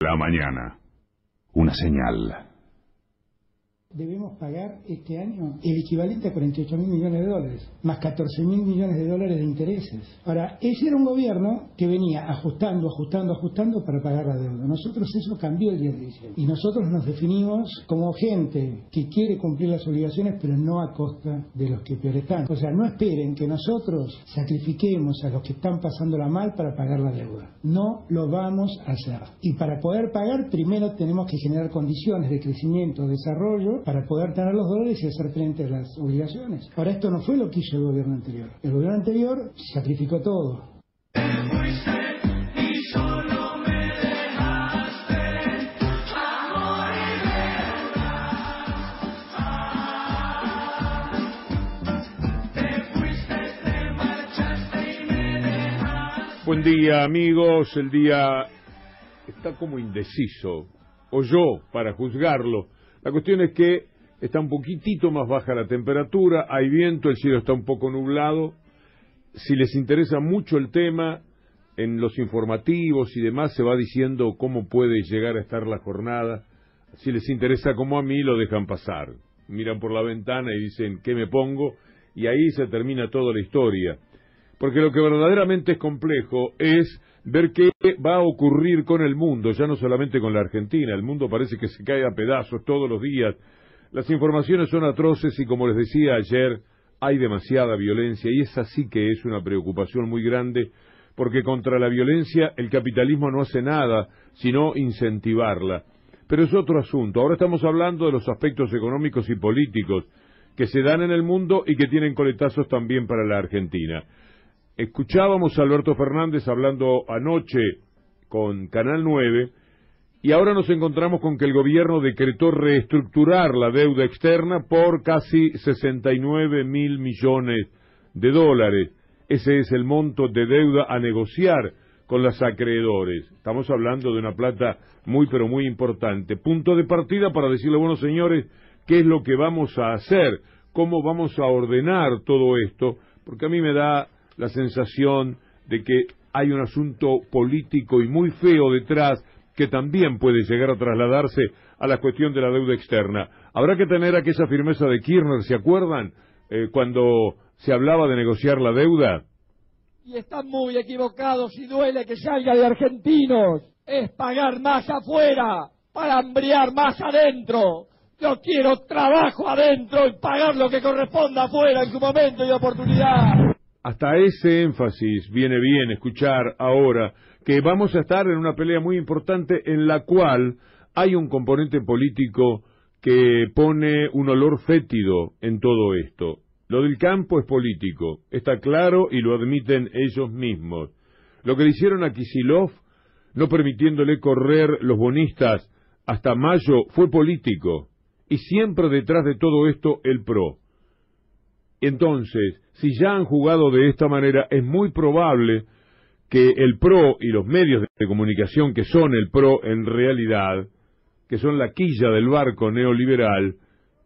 La mañana. Una señal. Debemos pagar este año el equivalente a 48 mil millones de dólares, más 14 mil millones de dólares de intereses. Ahora, ese era un gobierno que venía ajustando, ajustando, ajustando para pagar la deuda. Nosotros eso cambió el día de diciembre. Y nosotros nos definimos como gente que quiere cumplir las obligaciones, pero no a costa de los que peor están. O sea, no esperen que nosotros sacrifiquemos a los que están pasándola mal para pagar la deuda. No lo vamos a hacer. Y para poder pagar, primero tenemos que generar condiciones de crecimiento, desarrollo, para poder tener los dólares y hacer frente a las obligaciones. Ahora, esto no fue lo que hizo el gobierno anterior. El gobierno anterior sacrificó todo. Buen día amigos, el día está como indeciso, o yo para juzgarlo, la cuestión es que está un poquitito más baja la temperatura, hay viento, el cielo está un poco nublado. Si les interesa mucho el tema, en los informativos y demás se va diciendo cómo puede llegar a estar la jornada. Si les interesa como a mí, lo dejan pasar. Miran por la ventana y dicen, ¿qué me pongo? Y ahí se termina toda la historia. Porque lo que verdaderamente es complejo es ver qué va a ocurrir con el mundo, ya no solamente con la Argentina, el mundo parece que se cae a pedazos todos los días. Las informaciones son atroces y como les decía ayer, hay demasiada violencia y esa sí que es una preocupación muy grande porque contra la violencia el capitalismo no hace nada sino incentivarla. Pero es otro asunto. Ahora estamos hablando de los aspectos económicos y políticos que se dan en el mundo y que tienen coletazos también para la Argentina. Escuchábamos a Alberto Fernández hablando anoche con Canal 9 y ahora nos encontramos con que el gobierno decretó reestructurar la deuda externa por casi 69 mil millones de dólares. Ese es el monto de deuda a negociar con los acreedores. Estamos hablando de una plata muy pero muy importante. Punto de partida para decirle, bueno señores, ¿qué es lo que vamos a hacer? ¿Cómo vamos a ordenar todo esto? Porque a mí me da la sensación de que hay un asunto político y muy feo detrás que también puede llegar a trasladarse a la cuestión de la deuda externa. Habrá que tener aquella firmeza de Kirchner, ¿se acuerdan? Eh, cuando se hablaba de negociar la deuda. Y están muy equivocados y duele que salga de argentinos. Es pagar más afuera para hambriar más adentro. Yo quiero trabajo adentro y pagar lo que corresponda afuera en su momento y oportunidad. Hasta ese énfasis viene bien escuchar ahora que vamos a estar en una pelea muy importante en la cual hay un componente político que pone un olor fétido en todo esto. Lo del campo es político, está claro y lo admiten ellos mismos. Lo que le hicieron a Kisilov, no permitiéndole correr los bonistas hasta mayo, fue político. Y siempre detrás de todo esto el PRO. Entonces, si ya han jugado de esta manera, es muy probable que el PRO y los medios de comunicación que son el PRO en realidad, que son la quilla del barco neoliberal,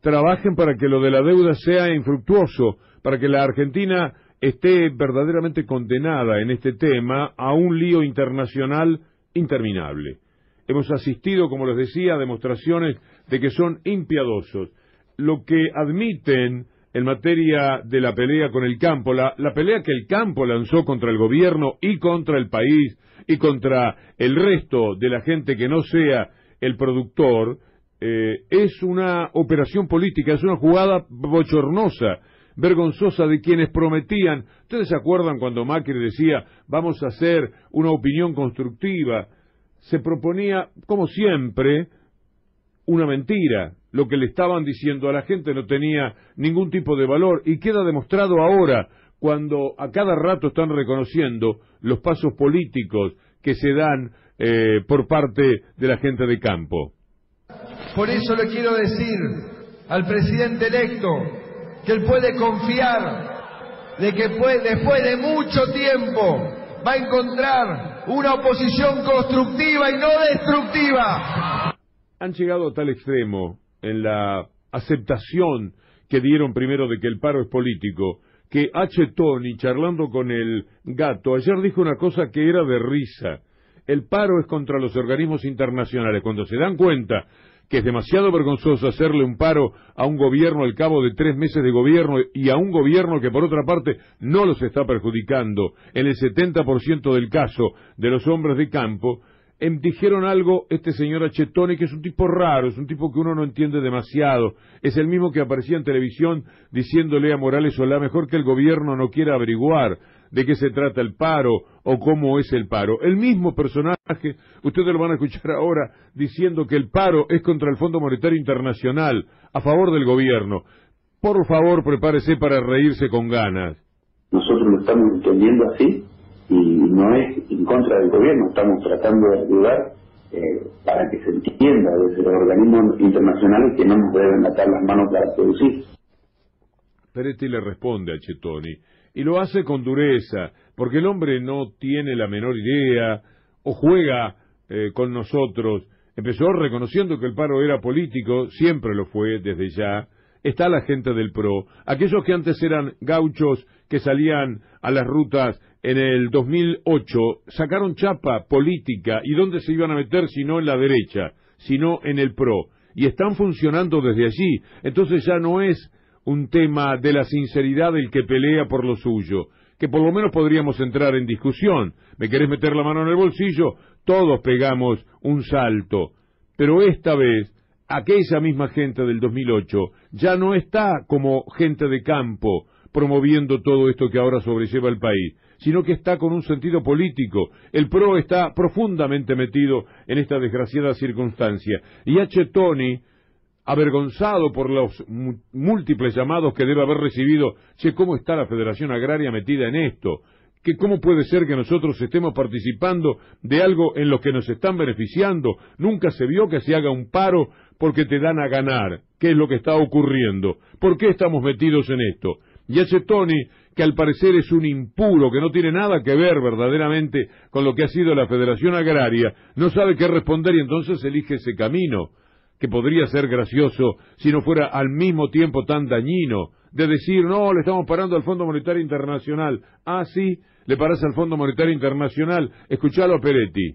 trabajen para que lo de la deuda sea infructuoso, para que la Argentina esté verdaderamente condenada en este tema a un lío internacional interminable. Hemos asistido, como les decía, a demostraciones de que son impiadosos. Lo que admiten en materia de la pelea con el campo, la, pelea que el campo lanzó contra el gobierno y contra el país y contra el resto de la gente que no sea el productor, eh, es una operación política, es una jugada bochornosa, vergonzosa de quienes prometían. ¿Ustedes se acuerdan cuando Macri decía vamos a hacer una opinión constructiva? Se proponía, como siempre, una mentira. Lo que le estaban diciendo a la gente no tenía ningún tipo de valor y queda demostrado ahora cuando a cada rato están reconociendo los pasos políticos que se dan eh, por parte de la gente de campo. Por eso le quiero decir al presidente electo que él puede confiar de que después de mucho tiempo va a encontrar una oposición constructiva y no destructiva han llegado a tal extremo en la aceptación que dieron primero de que el paro es político, que H. Tony, charlando con el gato, ayer dijo una cosa que era de risa. el paro es contra los organismos internacionales. Cuando se dan cuenta que es demasiado vergonzoso hacerle un paro a un gobierno al cabo de tres meses de gobierno y a un gobierno que por otra parte no los está perjudicando en el 70% del caso de los hombres de campo, em, dijeron algo este señor Achetoni que es un tipo raro, es un tipo que uno no entiende demasiado, es el mismo que aparecía en televisión diciéndole a Morales Solá mejor que el gobierno no quiera averiguar de qué se trata el paro o cómo es el paro. El mismo personaje, ustedes lo van a escuchar ahora, diciendo que el paro es contra el Fondo Monetario Internacional, a favor del gobierno. Por favor, prepárese para reírse con ganas. Nosotros lo estamos entendiendo así y no es en contra del gobierno, estamos tratando de ayudar eh, para que se entienda desde los organismos internacionales que no nos deben atar las manos para producir. Peretti le responde a Chetoni, y lo hace con dureza, porque el hombre no tiene la menor idea o juega eh, con nosotros. Empezó reconociendo que el paro era político, siempre lo fue desde ya. Está la gente del PRO, aquellos que antes eran gauchos que salían a las rutas en el 2008, sacaron chapa política y dónde se iban a meter si no en la derecha, sino en el PRO. Y están funcionando desde allí. Entonces ya no es un tema de la sinceridad del que pelea por lo suyo, que por lo menos podríamos entrar en discusión. ¿Me querés meter la mano en el bolsillo? Todos pegamos un salto. Pero esta vez, aquella misma gente del 2008 ya no está como gente de campo promoviendo todo esto que ahora sobrelleva el país, sino que está con un sentido político. El PRO está profundamente metido en esta desgraciada circunstancia. Y H. Tony avergonzado por los múltiples llamados que debe haber recibido, che, ¿cómo está la Federación Agraria metida en esto? ¿Que ¿Cómo puede ser que nosotros estemos participando de algo en lo que nos están beneficiando? Nunca se vio que se haga un paro porque te dan a ganar. ¿Qué es lo que está ocurriendo? ¿Por qué estamos metidos en esto? Y ese Tony, que al parecer es un impuro, que no tiene nada que ver verdaderamente con lo que ha sido la Federación Agraria, no sabe qué responder y entonces elige ese camino que podría ser gracioso si no fuera al mismo tiempo tan dañino, de decir, no, le estamos parando al Fondo Monetario Internacional. Ah, sí, le paras al Fondo Monetario Internacional. Escuchalo a Peretti.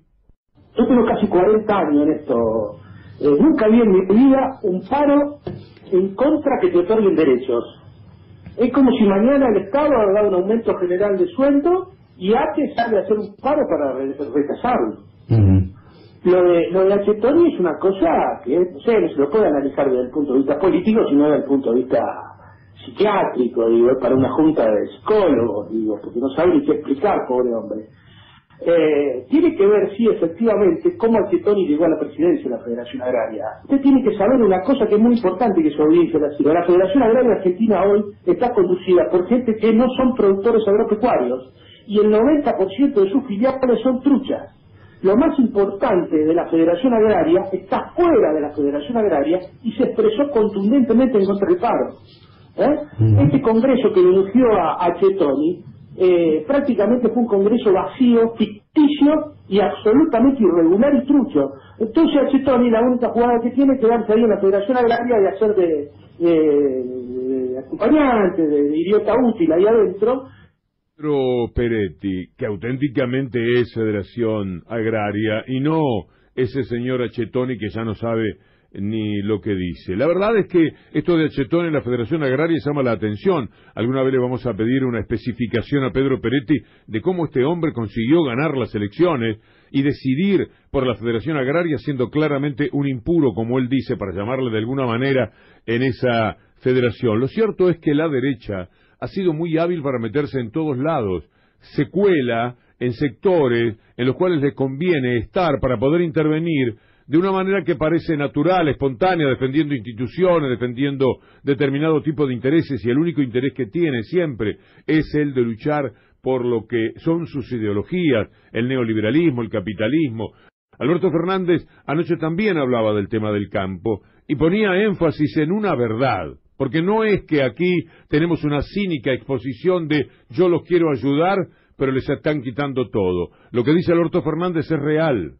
Yo tengo casi 40 años en esto. Eh, nunca vi en mi vida un paro en contra que te otorguen derechos. Es como si mañana el Estado haga un aumento general de sueldo y ATE sale a hacer un paro para rechazarlo. Lo de, lo de Achetoni es una cosa que, no sé, no se lo puede analizar desde el punto de vista político, sino desde el punto de vista psiquiátrico, digo, para una junta de psicólogos, digo, porque no sabe ni qué explicar, pobre hombre. Eh, tiene que ver, sí, efectivamente, cómo Achetoni llegó a la presidencia de la Federación Agraria. Usted tiene que saber una cosa que es muy importante que su audiencia la siga. La Federación Agraria Argentina hoy está conducida por gente que no son productores agropecuarios y el 90% de sus filiales son truchas lo más importante de la Federación Agraria está fuera de la Federación Agraria y se expresó contundentemente en contra del paro. ¿eh? Este congreso que eligió a, a Chetoni eh, prácticamente fue un congreso vacío, ficticio y absolutamente irregular y trucho. Entonces Chetoni la única jugada que tiene es quedarse ahí en la Federación Agraria y hacer de, de acompañante, de idiota útil ahí adentro, Pedro Peretti, que auténticamente es Federación Agraria y no ese señor Achetoni que ya no sabe ni lo que dice. La verdad es que esto de Achetoni en la Federación Agraria llama la atención. Alguna vez le vamos a pedir una especificación a Pedro Peretti de cómo este hombre consiguió ganar las elecciones y decidir por la Federación Agraria siendo claramente un impuro, como él dice, para llamarle de alguna manera, en esa federación. Lo cierto es que la derecha ha sido muy hábil para meterse en todos lados. Se cuela en sectores en los cuales le conviene estar para poder intervenir de una manera que parece natural, espontánea, defendiendo instituciones, defendiendo determinado tipo de intereses, y el único interés que tiene siempre es el de luchar por lo que son sus ideologías, el neoliberalismo, el capitalismo. Alberto Fernández anoche también hablaba del tema del campo y ponía énfasis en una verdad. Porque no es que aquí tenemos una cínica exposición de yo los quiero ayudar, pero les están quitando todo. Lo que dice Alberto Fernández es real.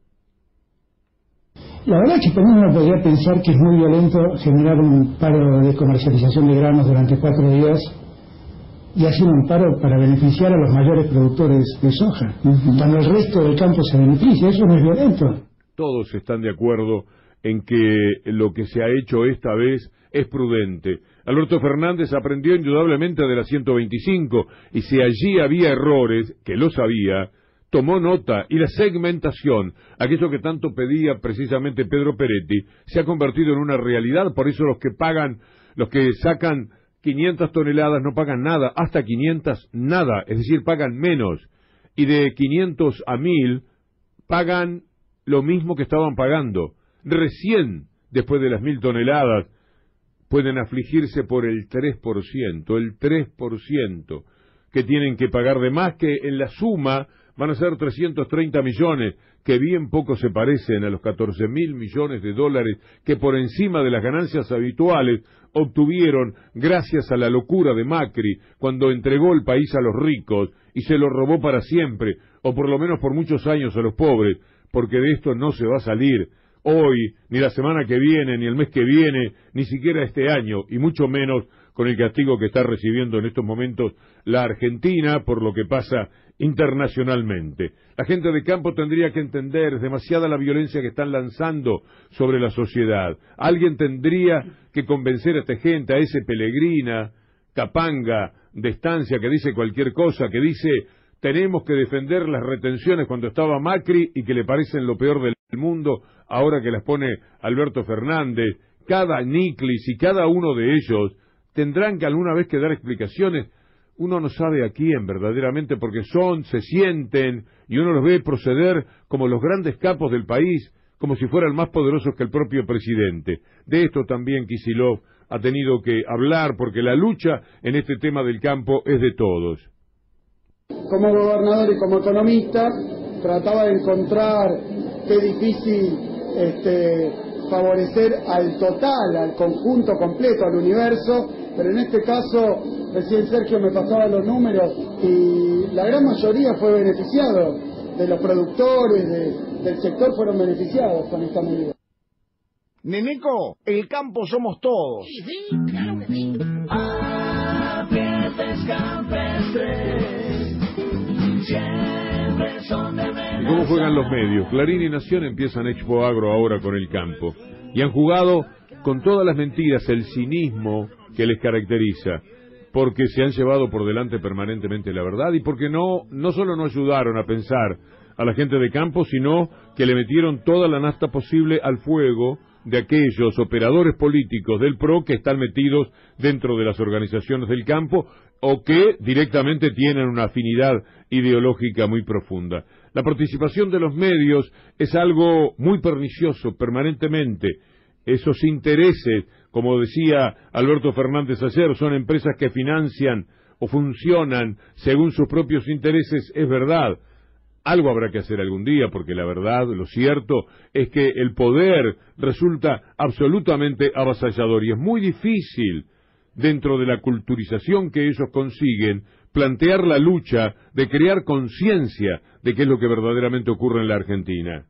La verdad es que también uno podría pensar que es muy violento generar un paro de comercialización de granos durante cuatro días y hacen un paro para beneficiar a los mayores productores de soja, cuando el resto del campo se beneficia. Eso no es violento. Todos están de acuerdo en que lo que se ha hecho esta vez es prudente. Alberto Fernández aprendió indudablemente de la 125 y si allí había errores, que lo sabía, tomó nota y la segmentación, aquello que tanto pedía precisamente Pedro Peretti, se ha convertido en una realidad, por eso los que pagan, los que sacan 500 toneladas no pagan nada, hasta 500 nada, es decir, pagan menos, y de 500 a 1000 pagan lo mismo que estaban pagando. Recién, después de las 1000 toneladas, pueden afligirse por el 3%, el 3% que tienen que pagar de más, que en la suma van a ser 330 millones, que bien poco se parecen a los 14 mil millones de dólares que por encima de las ganancias habituales obtuvieron gracias a la locura de Macri cuando entregó el país a los ricos y se lo robó para siempre, o por lo menos por muchos años a los pobres, porque de esto no se va a salir hoy, ni la semana que viene, ni el mes que viene, ni siquiera este año, y mucho menos con el castigo que está recibiendo en estos momentos la Argentina por lo que pasa internacionalmente. La gente de campo tendría que entender, es demasiada la violencia que están lanzando sobre la sociedad. Alguien tendría que convencer a esta gente, a ese Pelegrina, Capanga, de estancia, que dice cualquier cosa, que dice tenemos que defender las retenciones cuando estaba Macri y que le parecen lo peor del mundo ahora que las pone Alberto Fernández. Cada Niclis y cada uno de ellos tendrán que alguna vez que dar explicaciones uno no sabe a quién verdaderamente porque son, se sienten y uno los ve proceder como los grandes capos del país, como si fueran más poderosos que el propio presidente. De esto también Kisilov ha tenido que hablar porque la lucha en este tema del campo es de todos. Como gobernador y como economista trataba de encontrar qué difícil este, favorecer al total, al conjunto completo, al universo, pero en este caso recién Sergio me pasaba los números y la gran mayoría fue beneficiado, de los productores, del sector fueron beneficiados con esta medida. Neneco, el campo somos todos. Sí, sí, claro que sí. ¿Y cómo juegan los medios? Clarín y Nación empiezan Expo Agro ahora con el campo. Y han jugado con todas las mentiras, el cinismo que les caracteriza porque se han llevado por delante permanentemente la verdad y porque no, no solo no ayudaron a pensar a la gente de campo, sino que le metieron toda la nasta posible al fuego de aquellos operadores políticos del PRO que están metidos dentro de las organizaciones del campo o que directamente tienen una afinidad ideológica muy profunda. La participación de los medios es algo muy pernicioso permanentemente. Esos intereses como decía Alberto Fernández ayer, son empresas que financian o funcionan según sus propios intereses, es verdad. Algo habrá que hacer algún día, porque la verdad, lo cierto, es que el poder resulta absolutamente avasallador y es muy difícil, dentro de la culturización que ellos consiguen, plantear la lucha de crear conciencia de qué es lo que verdaderamente ocurre en la Argentina.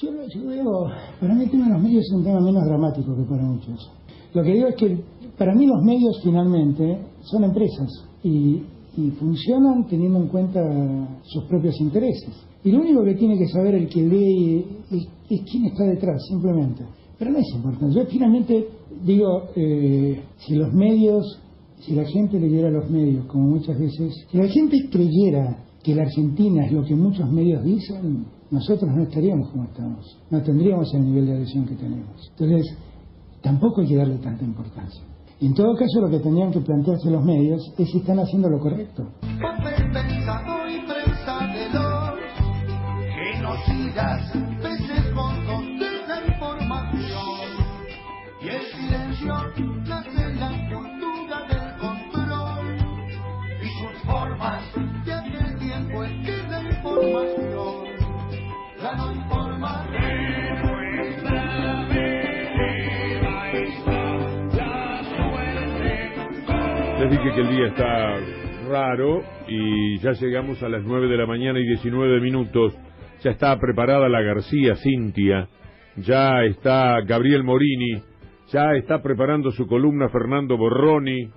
Yo, veo, para mí el tema de los medios es un tema menos dramático que para muchos. Lo que digo es que para mí los medios finalmente son empresas y, funcionan teniendo en cuenta sus propios intereses. Y lo único que tiene que saber el que lee es, quién está detrás, simplemente. Pero no es importante. Yo finalmente digo, eh, si los medios, si la gente leyera los medios, como muchas veces, si la gente creyera que la Argentina es lo que muchos medios dicen, nosotros no estaríamos como estamos, no tendríamos el nivel de adhesión que tenemos. Entonces, tampoco hay que darle tanta importancia. En todo caso, lo que tendrían que plantearse los medios es si están haciendo lo correcto. Que el día está raro y ya llegamos a las 9 de la mañana y 19 minutos. Ya está preparada la García Cintia, ya está Gabriel Morini, ya está preparando su columna Fernando Borroni.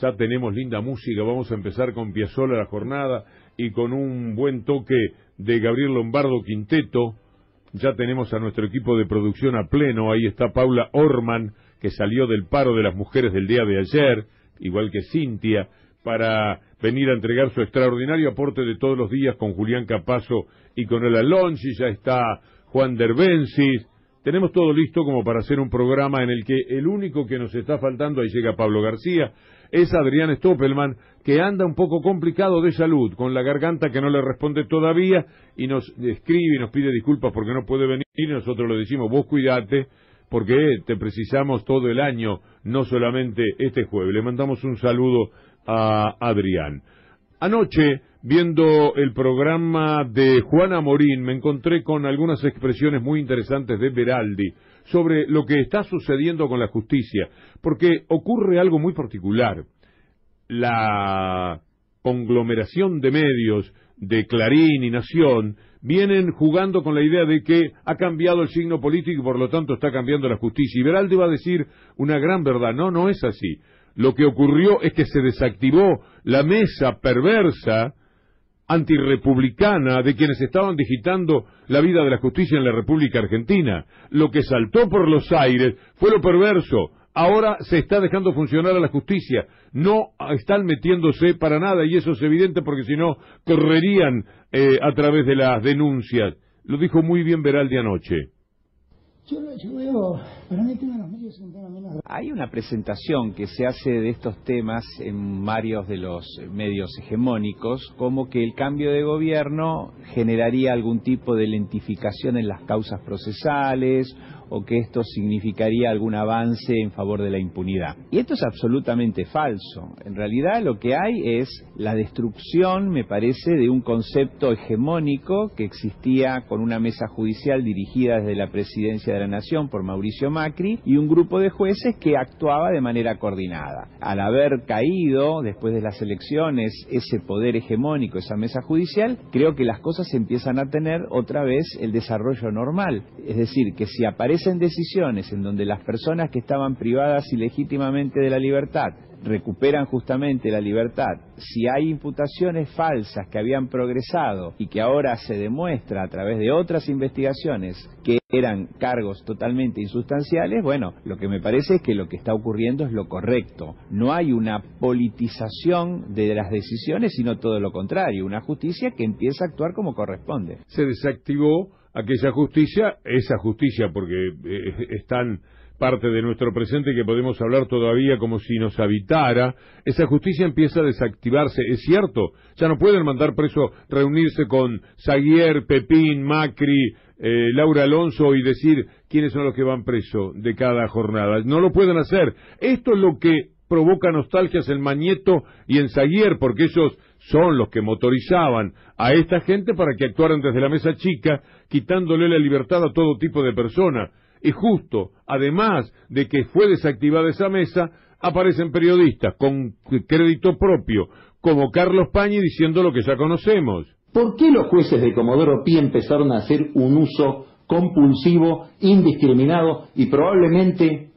Ya tenemos linda música, vamos a empezar con Piazzolla la jornada y con un buen toque de Gabriel Lombardo Quinteto. Ya tenemos a nuestro equipo de producción a pleno, ahí está Paula Orman, que salió del paro de las mujeres del día de ayer, igual que Cintia, para venir a entregar su extraordinario aporte de todos los días con Julián Capazo y con el Alonso, ya está Juan Derbensis, tenemos todo listo como para hacer un programa en el que el único que nos está faltando, ahí llega Pablo García, es Adrián Stoppelman, que anda un poco complicado de salud, con la garganta que no le responde todavía, y nos escribe y nos pide disculpas porque no puede venir, y nosotros le decimos, vos cuidate, porque te precisamos todo el año, no solamente este jueves. Le mandamos un saludo a Adrián. Anoche, viendo el programa de Juana Morín, me encontré con algunas expresiones muy interesantes de Beraldi sobre lo que está sucediendo con la justicia, porque ocurre algo muy particular. La conglomeración de medios de Clarín y Nación vienen jugando con la idea de que ha cambiado el signo político y por lo tanto está cambiando la justicia. Y Beraldi va a decir una gran verdad. No, no es así. Lo que ocurrió es que se desactivó la mesa perversa antirrepublicana de quienes estaban digitando la vida de la justicia en la República Argentina. Lo que saltó por los aires fue lo perverso. Ahora se está dejando funcionar a la justicia. No están metiéndose para nada y eso es evidente porque si no correrían eh, a través de las denuncias. Lo dijo muy bien Beraldi anoche. Yo, yo veo, para mí el tema de los medios es un tema menos... Hay una presentación que se hace de estos temas en varios de los medios hegemónicos, como que el cambio de gobierno generaría algún tipo de lentificación en las causas procesales o que esto significaría algún avance en favor de la impunidad. Y esto es absolutamente falso. En realidad lo que hay es la destrucción, me parece, de un concepto hegemónico que existía con una mesa judicial dirigida desde la presidencia de la Nación por Mauricio Macri y un grupo de jueces que actuaba de manera coordinada. Al haber caído después de las elecciones ese poder hegemónico, esa mesa judicial, creo que las cosas empiezan a tener otra vez el desarrollo normal. Es decir, que si aparece en decisiones en donde las personas que estaban privadas ilegítimamente de la libertad recuperan justamente la libertad, si hay imputaciones falsas que habían progresado y que ahora se demuestra a través de otras investigaciones que eran cargos totalmente insustanciales, bueno, lo que me parece es que lo que está ocurriendo es lo correcto. No hay una politización de las decisiones, sino todo lo contrario, una justicia que empieza a actuar como corresponde. Se desactivó aquella justicia, esa justicia, porque eh, es tan parte de nuestro presente que podemos hablar todavía como si nos habitara, esa justicia empieza a desactivarse, es cierto, ya no pueden mandar preso, reunirse con Zaguier, Pepín, Macri, eh, Laura Alonso y decir quiénes son los que van preso de cada jornada, no lo pueden hacer, esto es lo que provoca nostalgias en Mañeto y en Zaguier, porque ellos son los que motorizaban a esta gente para que actuaran desde la mesa chica, quitándole la libertad a todo tipo de persona. Y justo, además de que fue desactivada esa mesa, aparecen periodistas con crédito propio, como Carlos Pañi diciendo lo que ya conocemos. ¿Por qué los jueces de Comodoro Pi empezaron a hacer un uso compulsivo, indiscriminado y probablemente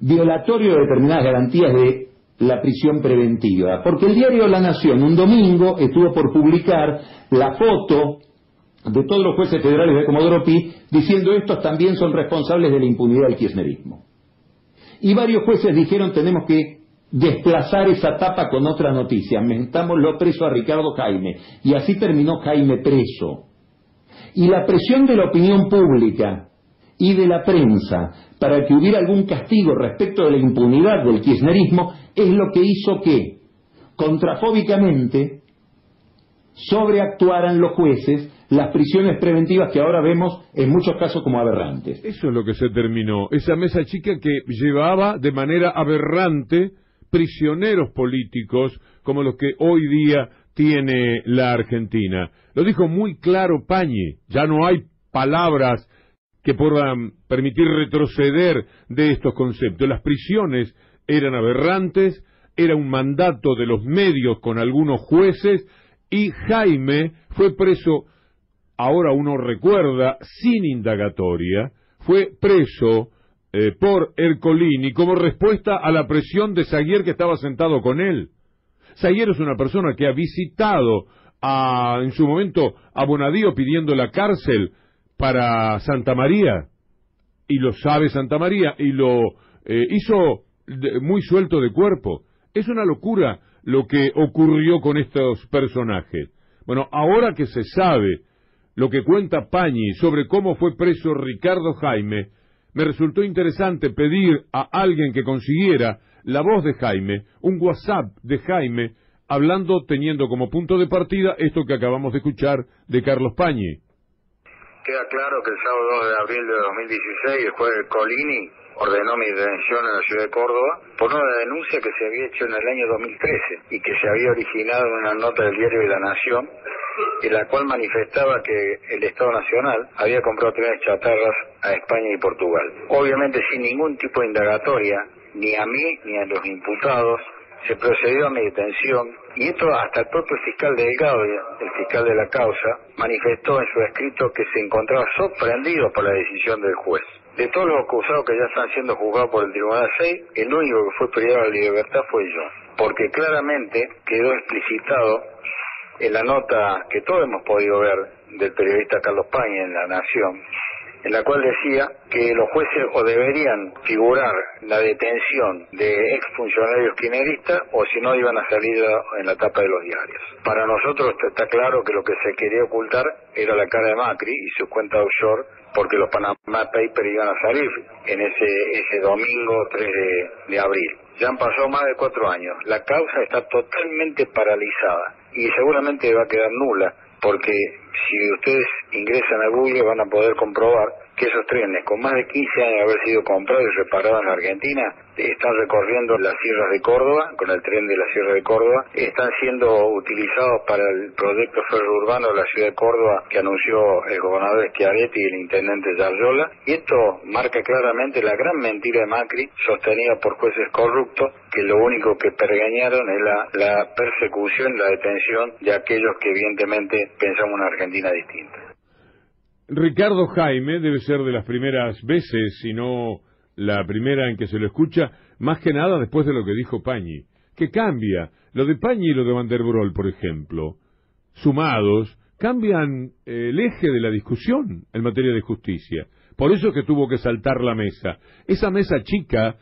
violatorio de determinadas garantías de la prisión preventiva? Porque el diario La Nación un domingo estuvo por publicar la foto de todos los jueces federales de Comodoro Pi diciendo estos también son responsables de la impunidad del kirchnerismo. Y varios jueces dijeron tenemos que desplazar esa tapa con otra noticia, mentámoslo preso a Ricardo Jaime. Y así terminó Jaime preso. Y la presión de la opinión pública y de la prensa para que hubiera algún castigo respecto de la impunidad del kirchnerismo es lo que hizo que, contrafóbicamente, sobreactuaran los jueces las prisiones preventivas que ahora vemos en muchos casos como aberrantes. Eso es lo que se terminó. Esa mesa chica que llevaba de manera aberrante prisioneros políticos como los que hoy día tiene la Argentina. Lo dijo muy claro Pañi. Ya no hay palabras que puedan permitir retroceder de estos conceptos. Las prisiones eran aberrantes, era un mandato de los medios con algunos jueces y Jaime fue preso ahora uno recuerda, sin indagatoria, fue preso eh, por Ercolini como respuesta a la presión de Zaguier que estaba sentado con él. Zaguier es una persona que ha visitado a, en su momento a Bonadío pidiendo la cárcel para Santa María, y lo sabe Santa María, y lo eh, hizo muy suelto de cuerpo. Es una locura lo que ocurrió con estos personajes. Bueno, ahora que se sabe lo que cuenta Pañi sobre cómo fue preso Ricardo Jaime, me resultó interesante pedir a alguien que consiguiera la voz de Jaime, un WhatsApp de Jaime, hablando, teniendo como punto de partida esto que acabamos de escuchar de Carlos Pañi. Queda claro que el sábado 2 de abril de 2016 el juez Colini ordenó mi detención en la ciudad de Córdoba por una denuncia que se había hecho en el año 2013 y que se había originado en una nota del diario de La Nación en la cual manifestaba que el Estado Nacional había comprado trenes chatarras a España y Portugal. Obviamente sin ningún tipo de indagatoria, ni a mí ni a los imputados, se procedió a mi detención y esto hasta el propio fiscal Delgado, el fiscal de la causa, manifestó en su escrito que se encontraba sorprendido por la decisión del juez. De todos los acusados que ya están siendo juzgados por el Tribunal 6, el único que fue privado de libertad fue yo, porque claramente quedó explicitado en la nota que todos hemos podido ver del periodista Carlos Paña en La Nación, en la cual decía que los jueces o deberían figurar la detención de exfuncionarios kirchneristas o si no iban a salir en la tapa de los diarios. Para nosotros está- claro que lo que se quería ocultar era la cara de Macri y sus cuentas offshore porque los Panama Papers iban a salir en ese, ese domingo 3 de, de abril. Ya han pasado más de cuatro años. La causa está totalmente paralizada y seguramente va a quedar nula porque si ustedes ingresan a Google van a poder comprobar que esos trenes, con más de 15 años de haber sido comprados y reparados en Argentina, están recorriendo las sierras de Córdoba, con el tren de la Sierra de Córdoba, están siendo utilizados para el proyecto ferrourbano de la ciudad de Córdoba que anunció el gobernador Schiaretti y el intendente Yarrola, y esto marca claramente la gran mentira de Macri, sostenida por jueces corruptos, que lo único que pergañaron es la, la persecución, la detención de aquellos que evidentemente pensamos una Argentina distinta. Ricardo Jaime debe ser de las primeras veces, si no la primera en que se lo escucha, más que nada después de lo que dijo Pañi, que cambia. Lo de Pañi y lo de Van der Broel, por ejemplo, sumados, cambian eh, el eje de la discusión en materia de justicia. Por eso es que tuvo que saltar la mesa. Esa mesa chica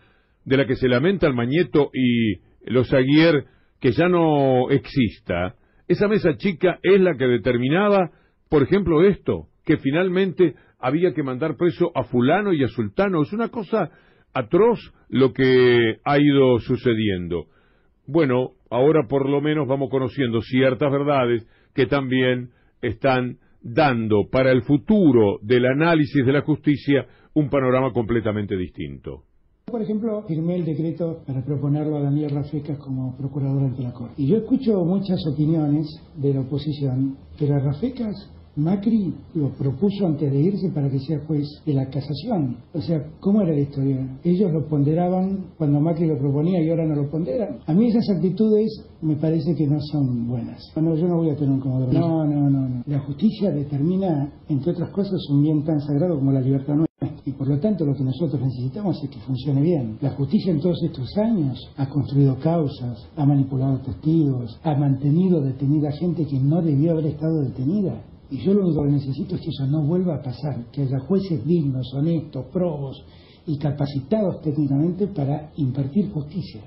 de la que se lamenta el Mañeto y los Aguier que ya no exista, esa mesa chica es la que determinaba, por ejemplo, esto, que finalmente había que mandar preso a fulano y a sultano. Es una cosa atroz lo que ha ido sucediendo. Bueno, ahora por lo menos vamos conociendo ciertas verdades que también están dando para el futuro del análisis de la justicia un panorama completamente distinto. Por ejemplo, firmé el decreto para proponerlo a Daniel Rafecas como procurador ante la Corte. Y yo escucho muchas opiniones de la oposición, pero a Rafecas Macri lo propuso antes de irse para que sea juez de la casación. O sea, ¿cómo era la historia? Ellos lo ponderaban cuando Macri lo proponía y ahora no lo ponderan. A mí esas actitudes me parece que no son buenas. No, yo no voy a tener un comodoro. No, no, no, no. La justicia determina, entre otras cosas, un bien tan sagrado como la libertad nuestra. Por lo tanto lo que nosotros necesitamos es que funcione bien. La justicia en todos estos años ha construido causas, ha manipulado testigos, ha mantenido detenida gente que no debió haber estado detenida. Y yo lo único que necesito es que eso no vuelva a pasar, que haya jueces dignos, honestos, probos y capacitados técnicamente para impartir justicia.